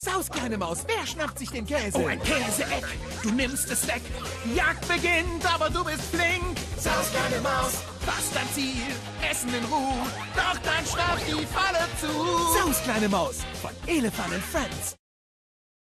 Saus, kleine Maus, wer schnappt sich den Käse? Oh, ein Käseeck, du nimmst es weg. Die Jagd beginnt, aber du bist flink. Saus, kleine Maus, Fast dein Ziel, Essen in Ruhe. Doch dann schnappt die Falle zu. Saus, kleine Maus, von Elefanten Friends.